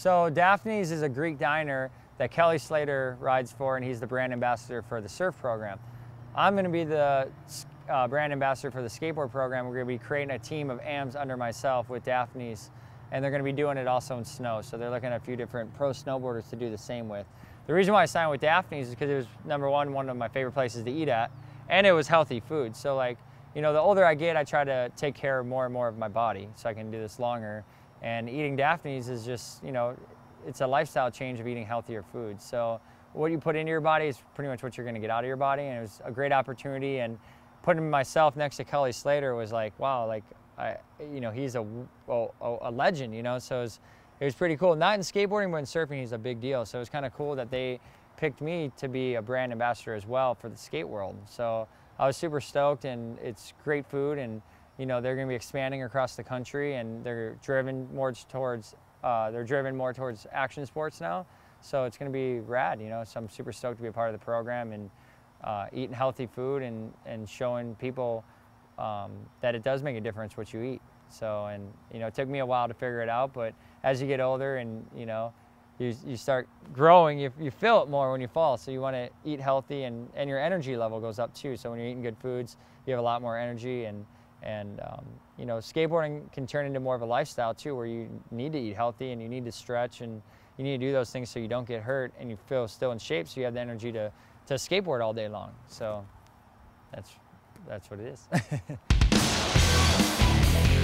So Daphne's is a Greek diner that Kelly Slater rides for, and he's the brand ambassador for the surf program. I'm going to be the uh, brand ambassador for the skateboard program. We're going to be creating a team of AMs under myself with Daphne's, and they're going to be doing it also in snow. So they're looking at a few different pro snowboarders to do the same with. The reason why I signed with Daphne's is because it was number one, one of my favorite places to eat at, and it was healthy food. So like, you know, the older I get, I try to take care of more and more of my body so I can do this longer. And eating Daphne's is just, you know, it's a lifestyle change of eating healthier food. So what you put into your body is pretty much what you're going to get out of your body. And it was a great opportunity. And putting myself next to Kelly Slater was like, wow, like, I, you know, he's a, a, a legend, you know, so it was, it was pretty cool. Not in skateboarding, but in surfing, he's a big deal. So it was kind of cool that they picked me to be a brand ambassador as well for the skate world. So I was super stoked and it's great food and you know, they're going to be expanding across the country and they're driven more towards, uh, they're driven more towards action sports now. So it's going to be rad, you know, so I'm super stoked to be a part of the program and uh, eating healthy food and, and showing people um, that it does make a difference what you eat. So, and, you know, it took me a while to figure it out, but as you get older and, you know, you, you start growing, you, you feel it more when you fall. So you want to eat healthy and, and your energy level goes up too. So when you're eating good foods, you have a lot more energy and, and um, you know, skateboarding can turn into more of a lifestyle too, where you need to eat healthy and you need to stretch and you need to do those things so you don't get hurt and you feel still in shape, so you have the energy to to skateboard all day long. So that's that's what it is.